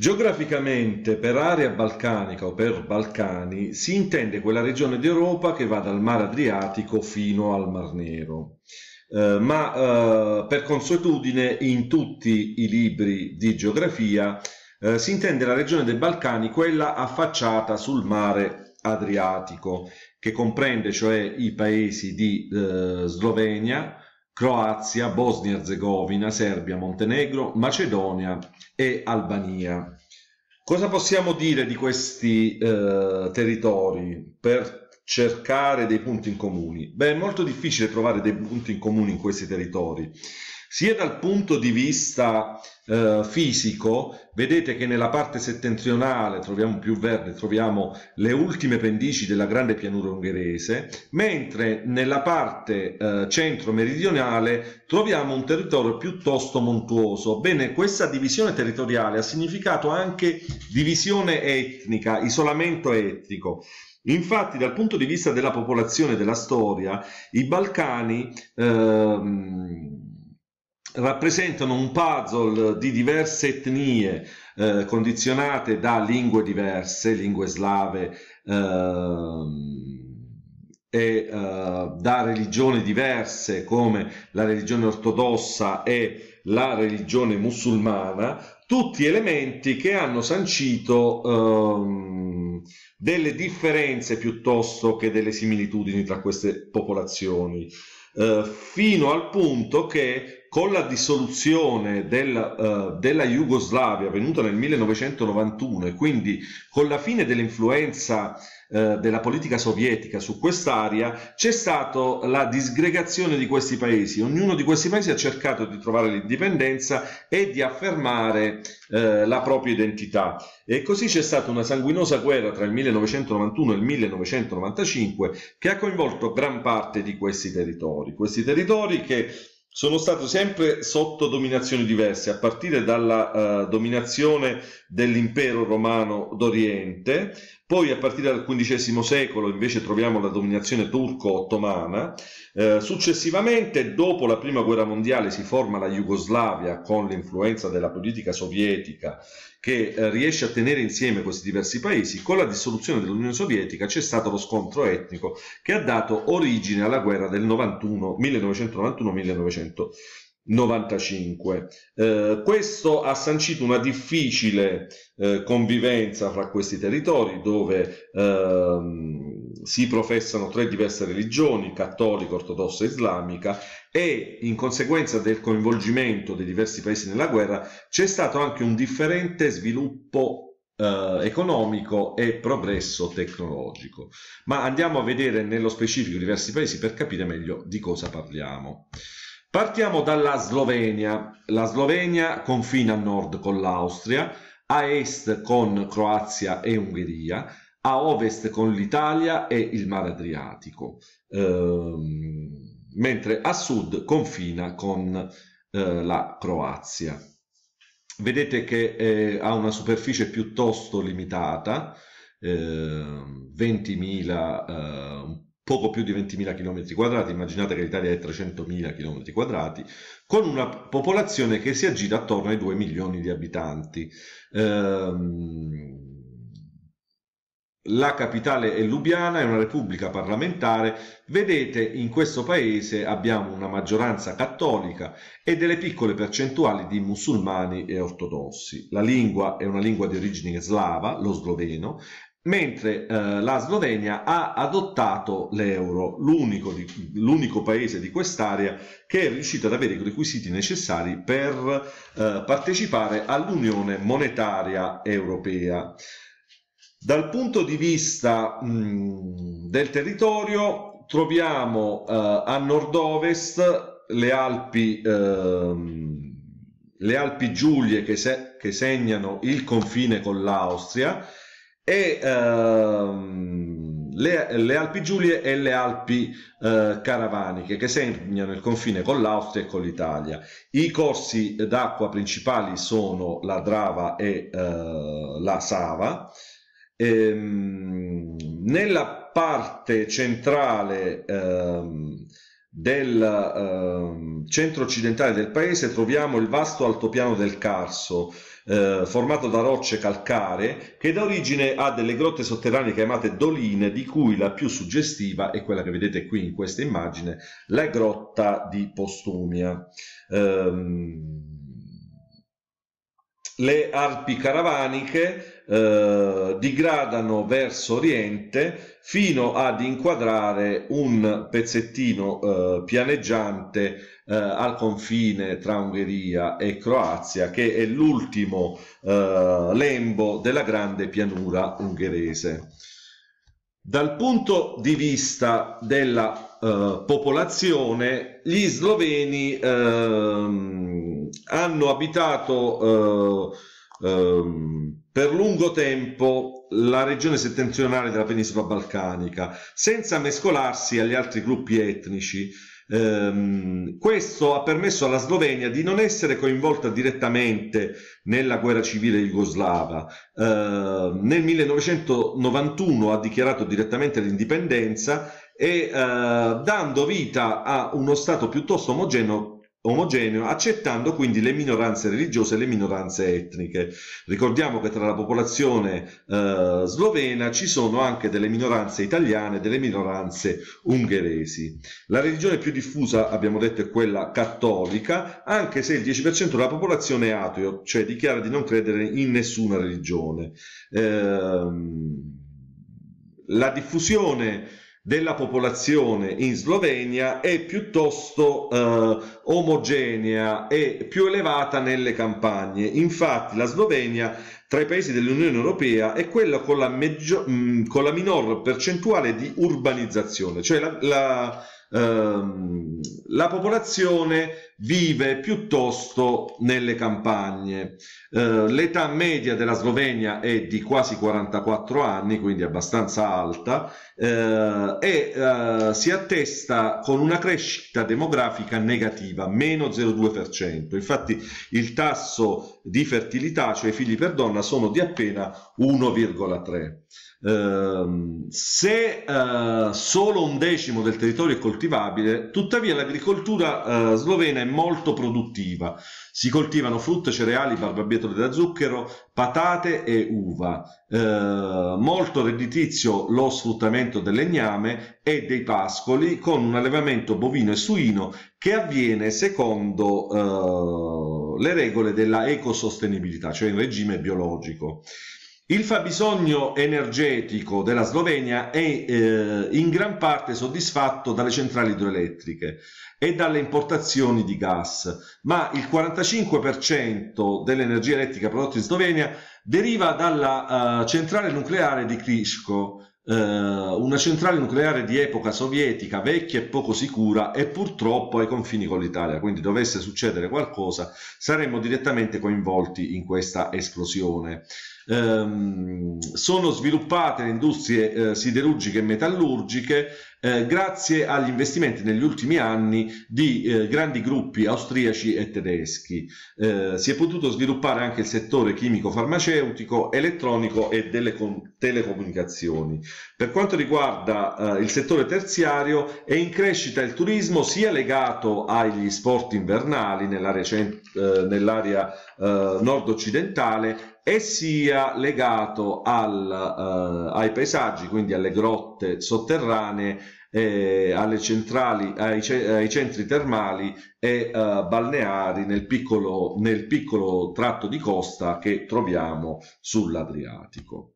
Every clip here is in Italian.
Geograficamente, per area balcanica o per Balcani, si intende quella regione d'Europa che va dal Mar Adriatico fino al Mar Nero. Eh, ma eh, per consuetudine in tutti i libri di geografia eh, si intende la regione dei Balcani, quella affacciata sul mare Adriatico, che comprende cioè i paesi di eh, Slovenia, Croazia, Bosnia-Herzegovina, Serbia, Montenegro, Macedonia e Albania. Cosa possiamo dire di questi eh, territori per cercare dei punti in comuni? Beh, è molto difficile trovare dei punti in comune in questi territori. Sia dal punto di vista eh, fisico, vedete che nella parte settentrionale troviamo più verde, troviamo le ultime pendici della grande pianura ungherese, mentre nella parte eh, centro-meridionale troviamo un territorio piuttosto montuoso. Bene, questa divisione territoriale ha significato anche divisione etnica, isolamento etnico. Infatti, dal punto di vista della popolazione della storia, i Balcani ehm, rappresentano un puzzle di diverse etnie eh, condizionate da lingue diverse, lingue slave ehm, e eh, da religioni diverse come la religione ortodossa e la religione musulmana, tutti elementi che hanno sancito ehm, delle differenze piuttosto che delle similitudini tra queste popolazioni, eh, fino al punto che con la dissoluzione del, uh, della Jugoslavia avvenuta nel 1991 e quindi con la fine dell'influenza uh, della politica sovietica su quest'area c'è stata la disgregazione di questi paesi. Ognuno di questi paesi ha cercato di trovare l'indipendenza e di affermare uh, la propria identità. E così c'è stata una sanguinosa guerra tra il 1991 e il 1995 che ha coinvolto gran parte di questi territori. Questi territori che sono stato sempre sotto dominazioni diverse, a partire dalla uh, dominazione dell'impero romano d'Oriente, poi a partire dal XV secolo invece troviamo la dominazione turco-ottomana, eh, successivamente dopo la prima guerra mondiale si forma la Jugoslavia con l'influenza della politica sovietica che eh, riesce a tenere insieme questi diversi paesi, con la dissoluzione dell'Unione Sovietica c'è stato lo scontro etnico che ha dato origine alla guerra del 91, 1991-1990. 95. Eh, questo ha sancito una difficile eh, convivenza fra questi territori dove ehm, si professano tre diverse religioni, cattolica, ortodossa e islamica, e in conseguenza del coinvolgimento dei diversi paesi nella guerra c'è stato anche un differente sviluppo eh, economico e progresso tecnologico. Ma andiamo a vedere nello specifico diversi paesi per capire meglio di cosa parliamo. Partiamo dalla Slovenia. La Slovenia confina a nord con l'Austria, a est con Croazia e Ungheria, a ovest con l'Italia e il Mare Adriatico, ehm, mentre a sud confina con eh, la Croazia. Vedete che eh, ha una superficie piuttosto limitata, eh, 20.000, eh, poco più di 20.000 km quadrati, immaginate che l'Italia è 300.000 km quadrati, con una popolazione che si aggira attorno ai 2 milioni di abitanti. Ehm, la capitale è Lubiana, è una repubblica parlamentare. Vedete, in questo paese abbiamo una maggioranza cattolica e delle piccole percentuali di musulmani e ortodossi. La lingua è una lingua di origine slava, lo sloveno, mentre eh, la Slovenia ha adottato l'euro, l'unico, l'unico, paese di quest'area che è riuscito ad avere i requisiti necessari per eh, partecipare all'Unione Monetaria Europea. Dal punto di vista mh, del territorio troviamo eh, a nord-ovest le Alpi, ehm, le Alpi Giulie che, se, che segnano il confine con l'Austria, e ehm, le, le, Alpi Giulie e le Alpi eh, Caravaniche che segnano il confine con l'Austria e con l'Italia. I corsi d'acqua principali sono la Drava e eh, la Sava. Ehm, nella parte centrale ehm, del ehm, centro occidentale del paese troviamo il vasto altopiano del Carso, eh, formato da rocce calcaree che da origine ha delle grotte sotterranee chiamate doline, di cui la più suggestiva è quella che vedete qui in questa immagine, la grotta di Postumia. Um, le Alpi caravaniche eh, digradano verso oriente fino ad inquadrare un pezzettino eh, pianeggiante eh, al confine tra Ungheria e Croazia, che è l'ultimo eh, lembo della grande pianura ungherese. Dal punto di vista della eh, popolazione, gli sloveni ehm, hanno abitato ehm, per lungo tempo la regione settentrionale della penisola balcanica, senza mescolarsi agli altri gruppi etnici. Um, questo ha permesso alla Slovenia di non essere coinvolta direttamente nella guerra civile jugoslava. Uh, nel 1991 ha dichiarato direttamente l'indipendenza e uh, dando vita a uno Stato piuttosto omogeneo omogeneo, accettando quindi le minoranze religiose e le minoranze etniche. Ricordiamo che tra la popolazione eh, slovena ci sono anche delle minoranze italiane e delle minoranze ungheresi. La religione più diffusa, abbiamo detto, è quella cattolica, anche se il 10% della popolazione è ateo, cioè dichiara di non credere in nessuna religione. Eh, la diffusione della popolazione in Slovenia è piuttosto eh, omogenea e più elevata nelle campagne. Infatti la Slovenia tra i paesi dell'Unione Europea è quella con la, meggio, mh, mm, con la minor percentuale di urbanizzazione, cioè la, la ehm, la popolazione vive piuttosto nelle campagne. Eh, l'età media della Slovenia è di quasi 44 anni, quindi abbastanza alta, eh, e eh, si attesta con una crescita demografica negativa, meno 0,2%. Infatti il tasso di fertilità, cioè i figli per donna, sono di appena 1,3%. Uh, se uh, solo un decimo del territorio è coltivabile, tuttavia l'agricoltura uh, slovena è molto produttiva. Si coltivano frutta, cereali, barbabietole da zucchero, patate e uva. Eh, molto redditizio lo sfruttamento del legname e dei pascoli con un allevamento bovino e suino che avviene secondo le regole della ecosostenibilità, cioè in regime biologico. Il fabbisogno energetico della Slovenia è eh, in gran parte soddisfatto dalle centrali idroelettriche e dalle importazioni di gas, ma il 45% dell'energia elettrica prodotta in Slovenia deriva dalla uh, centrale nucleare di Krishko, uh, una centrale nucleare di epoca sovietica, vecchia e poco sicura e purtroppo ai confini con l'Italia, quindi dovesse succedere qualcosa saremmo direttamente coinvolti in questa esplosione ehm, sono sviluppate le industrie eh, siderurgiche e metallurgiche eh, grazie agli investimenti negli ultimi anni di eh, grandi gruppi austriaci e tedeschi. Eh, si è potuto sviluppare anche il settore chimico-farmaceutico, elettronico e delle telecomunicazioni. Per quanto riguarda eh, il settore terziario è in crescita il turismo sia legato agli sport invernali eh, nell'area nord-occidentale e sia legato al, uh, ai paesaggi, quindi alle grotte sotterranee, eh, alle centrali, ai, ai, centri termali e uh, balneari nel piccolo, nel piccolo tratto di costa che troviamo sull'Adriatico.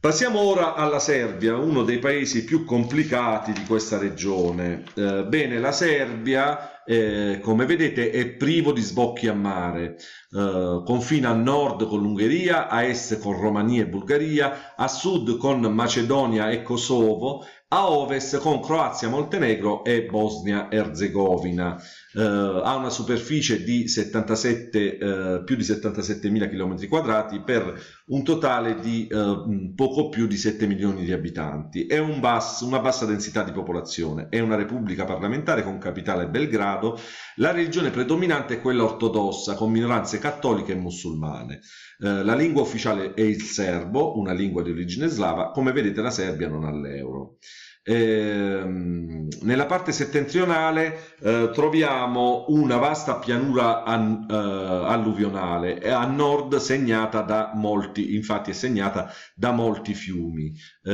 Passiamo ora alla Serbia, uno dei paesi più complicati di questa regione. Eh, bene, la Serbia, eh, come vedete, è privo di sbocchi a mare. Eh, confina a nord con l'Ungheria, a est con Romania e Bulgaria, a sud con Macedonia e Kosovo, a ovest con Croazia, Montenegro e Bosnia-Herzegovina eh, ha una superficie di 77, eh, più di 77.000 km quadrati per un totale di eh, poco più di 7 milioni di abitanti. È un basso, una bassa densità di popolazione, è una repubblica parlamentare con capitale Belgrado. La religione predominante è quella ortodossa, con minoranze cattoliche e musulmane. Eh, la lingua ufficiale è il serbo, una lingua di origine slava. Come vedete la Serbia non ha l'euro. Ehm, nella parte settentrionale eh, troviamo una vasta pianura an, eh, alluvionale e a nord segnata da molti, infatti è segnata da molti fiumi. Eh,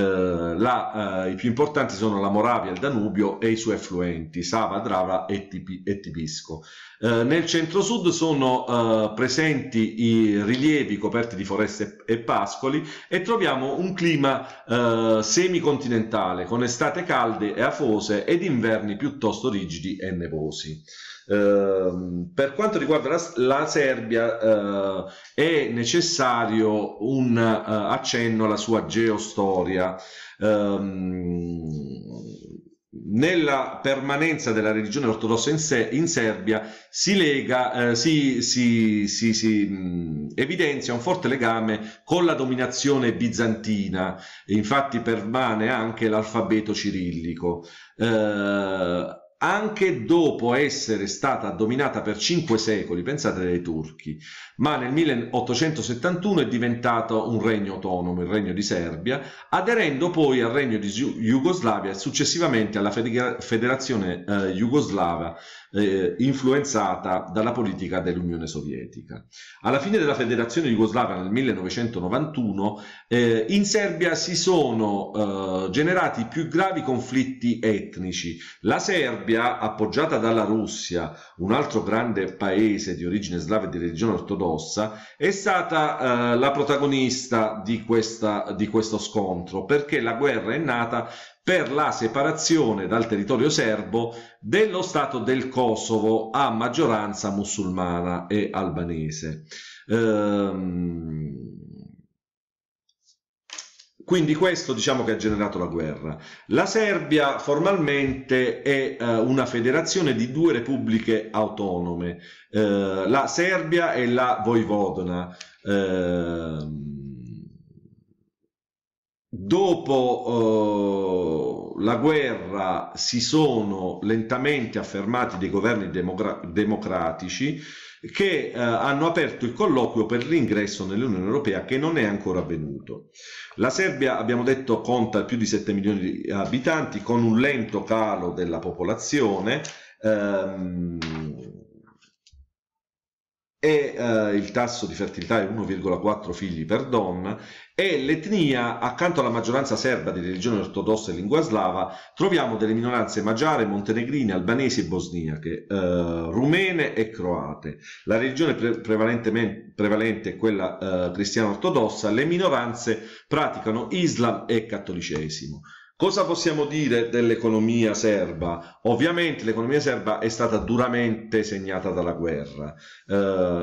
la, eh, I più importanti sono la Moravia, il Danubio e i suoi affluenti, Sava, Drava e, Tipi, e Tipisco. Eh, nel centro-sud sono eh, presenti i rilievi coperti di foreste e pascoli e troviamo un clima eh, semicontinentale con estate calde e afose ed inverni piuttosto rigidi e nevosi. Uh, per quanto riguarda la, la Serbia uh, è necessario un uh, accenno alla sua geostoria. Um, nella permanenza della religione ortodossa in, sé, in Serbia si lega, eh, si, si, si, si mh, evidenzia un forte legame con la dominazione bizantina, infatti permane anche l'alfabeto cirillico. Eh, anche dopo essere stata dominata per cinque secoli, pensate dai turchi, ma nel 1871 è diventato un regno autonomo, il regno di Serbia, aderendo poi al regno di Jugoslavia e successivamente alla federazione eh, jugoslava eh, influenzata dalla politica dell'Unione Sovietica. Alla fine della federazione jugoslava nel 1991 eh, in Serbia si sono eh, generati i più gravi conflitti etnici. La Serbia, appoggiata dalla Russia, un altro grande paese di origine slava e di religione ortodossa, è stata eh, la protagonista di, questa, di questo scontro perché la guerra è nata per la separazione dal territorio serbo dello Stato del Kosovo a maggioranza musulmana e albanese. Ehm, quindi questo diciamo che ha generato la guerra. La Serbia formalmente è eh, una federazione di due repubbliche autonome, eh, la Serbia e la Vojvodina. Eh, dopo uh, la guerra si sono lentamente affermati dei governi democratici che uh, hanno aperto il colloquio per l'ingresso nell'Unione Europea che non è ancora avvenuto. La Serbia, abbiamo detto, conta più di 7 milioni di abitanti con un lento calo della popolazione. Um, e eh, il tasso di fertilità è 1,4 figli per donna e l'etnia, accanto alla maggioranza serba di religione ortodossa e lingua slava, troviamo delle minoranze magiare, montenegrine, albanesi e bosniache, eh, rumene e croate. La religione pre- prevalente è quella eh, cristiana ortodossa, le minoranze praticano Islam e cattolicesimo. Cosa possiamo dire dell'economia serba? Ovviamente l'economia serba è stata duramente segnata dalla guerra. Eh,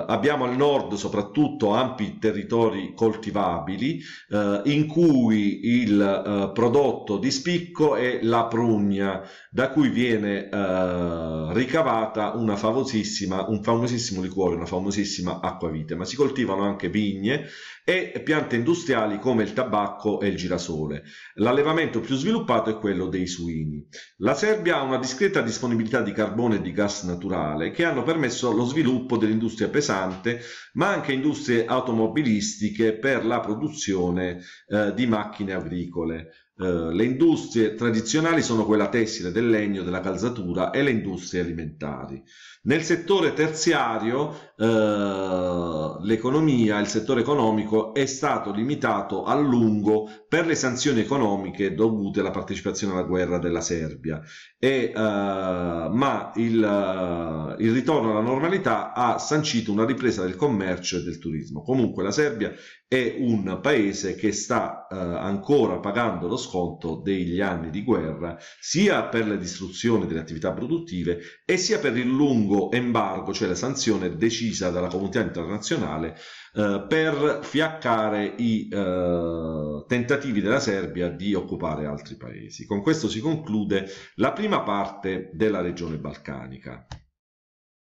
abbiamo al nord soprattutto ampi territori coltivabili eh, in cui il eh, prodotto di spicco è la prugna, da cui viene eh, ricavata un famosissimo liquore, una famosissima acquavite, ma si coltivano anche vigne e piante industriali come il tabacco e il girasole. L'allevamento più sviluppato è quello dei suini. La Serbia ha una discreta disponibilità di carbone e di gas naturale che hanno permesso lo sviluppo dell'industria pesante, ma anche industrie automobilistiche per la produzione eh, di macchine agricole. Uh, le industrie tradizionali sono quella tessile, del legno, della calzatura e le industrie alimentari. Nel settore terziario uh, l'economia, il settore economico è stato limitato a lungo per le sanzioni economiche dovute alla partecipazione alla guerra della Serbia, e, uh, ma il, il ritorno alla normalità ha sancito una ripresa del commercio e del turismo. Comunque la Serbia è un paese che sta ancora pagando lo sconto degli anni di guerra, sia per la distruzione delle attività produttive e sia per il lungo embargo, cioè la sanzione decisa dalla comunità internazionale eh, per fiaccare i eh, tentativi della Serbia di occupare altri paesi. Con questo si conclude la prima parte della regione balcanica.